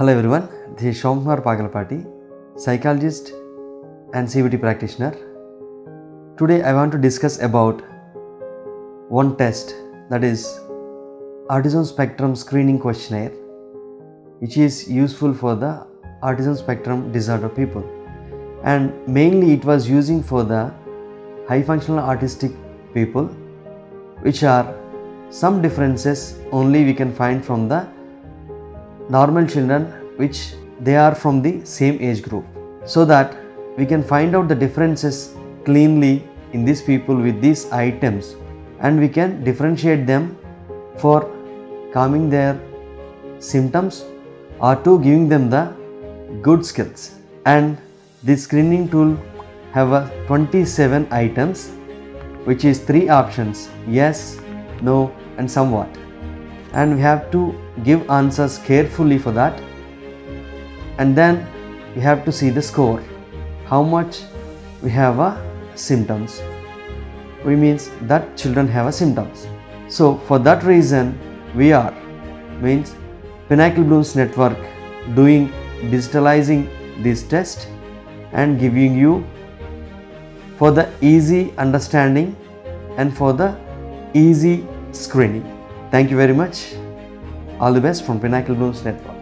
Hello everyone, this is Shomkumar Pagalpati, psychologist and CBT practitioner. Today I want to discuss about one test that is Autism Spectrum Screening Questionnaire which is useful for the autism spectrum disorder people and mainly it was using for the high functional autistic people which are some differences only we can find from the normal children which they are from the same age group. So that we can find out the differences cleanly in these people with these items. And we can differentiate them for calming their symptoms or to giving them the good skills. And this screening tool have a 27 items which is three options yes no and somewhat and we have to give answers carefully for that. And then we have to see the score. How much we have a symptoms. We means that children have a symptoms. So for that reason we are means pinnacle blooms network doing digitalizing this test and giving you for the easy understanding and for the easy screening thank you very much. All the best from pinnacle blooms network